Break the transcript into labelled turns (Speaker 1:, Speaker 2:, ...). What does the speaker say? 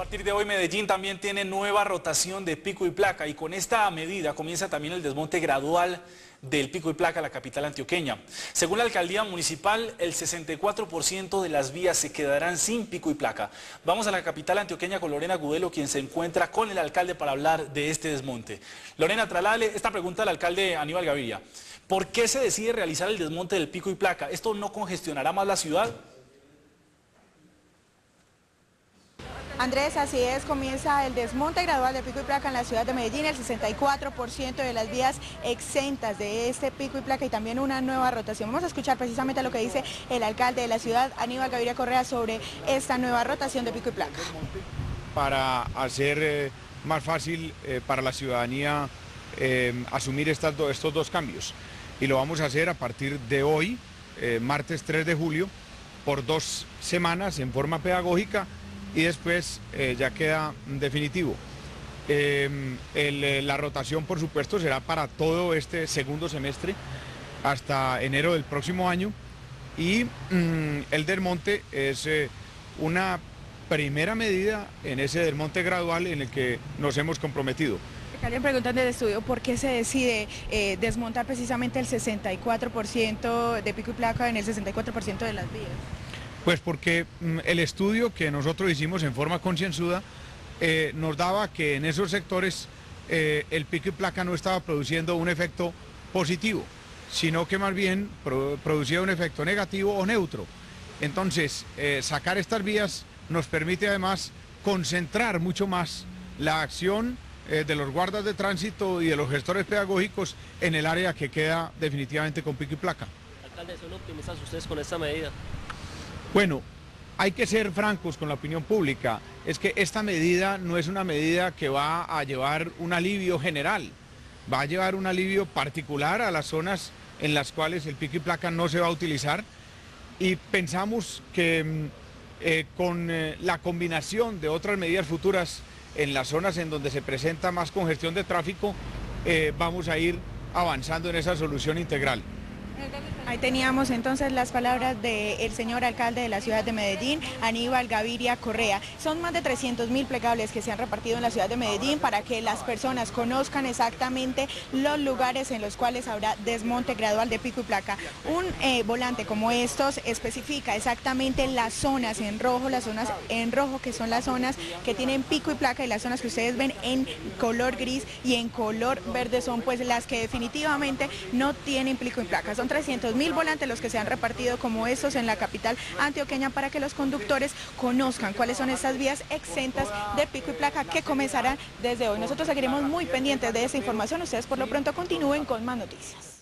Speaker 1: partir de hoy Medellín también tiene nueva rotación de pico y placa y con esta medida comienza también el desmonte gradual del pico y placa a la capital antioqueña. Según la alcaldía municipal, el 64% de las vías se quedarán sin pico y placa. Vamos a la capital antioqueña con Lorena Gudelo, quien se encuentra con el alcalde para hablar de este desmonte. Lorena, tralale esta pregunta al alcalde Aníbal Gaviria. ¿Por qué se decide realizar el desmonte del pico y placa? ¿Esto no congestionará más la ciudad?
Speaker 2: Andrés, así es, comienza el desmonte gradual de pico y placa en la ciudad de Medellín, el 64% de las vías exentas de este pico y placa y también una nueva rotación. Vamos a escuchar precisamente lo que dice el alcalde de la ciudad, Aníbal Gaviria Correa, sobre esta nueva rotación de pico y placa.
Speaker 3: Para hacer eh, más fácil eh, para la ciudadanía eh, asumir estos dos cambios. Y lo vamos a hacer a partir de hoy, martes 3 de julio, por dos semanas en forma pedagógica y después eh, ya queda definitivo. Em, eh, la rotación, por supuesto, será para todo este segundo semestre hasta enero del próximo año y mm, el desmonte es eh, una primera medida en ese desmonte gradual en el que nos hemos comprometido.
Speaker 2: Alguien pregunta del estudio por qué se decide desmontar precisamente el 64% de pico y placa en el 64% de las vías.
Speaker 3: Pues porque mm, el estudio que nosotros hicimos en forma concienzuda eh, nos daba que en esos sectores eh, el pico y placa no estaba produciendo un efecto positivo, sino que más bien producía un efecto negativo o neutro. Entonces, eh, sacar estas vías nos permite además concentrar mucho más la acción de los guardas de tránsito y de los gestores pedagógicos en el área que queda definitivamente con pico y placa.
Speaker 4: Alcalde, ¿son optimistas ustedes con esta medida?
Speaker 3: Bueno, hay que ser francos con la opinión pública. Es que esta medida no es una medida que va a llevar un alivio general, va a llevar un alivio particular a las zonas en las cuales el pico y placa no se va a utilizar y pensamos que mm, eh, con eh, la combinación de otras medidas futuras en las zonas en donde se presenta más congestión de tráfico, eh, vamos a ir avanzando en esa solución integral.
Speaker 2: Ahí teníamos entonces las palabras del señor alcalde de la ciudad de Medellín, Aníbal Gaviria Correa. Son más de 300 mil plegables que se han repartido en la ciudad de Medellín para que las personas conozcan exactamente los lugares en los cuales habrá desmonte gradual de pico y placa. Un eh, volante como estos especifica exactamente las zonas en rojo, las zonas en rojo que son las zonas que tienen pico y placa y las zonas que ustedes ven en color gris y en color verde son pues las que definitivamente no tienen pico y placa. Son 300 mil volantes los que se han repartido como estos en la capital antioqueña para que los conductores conozcan cuáles son esas vías exentas de pico y placa que comenzarán desde hoy. Nosotros seguiremos muy pendientes de esa información. Ustedes por lo pronto continúen con más noticias.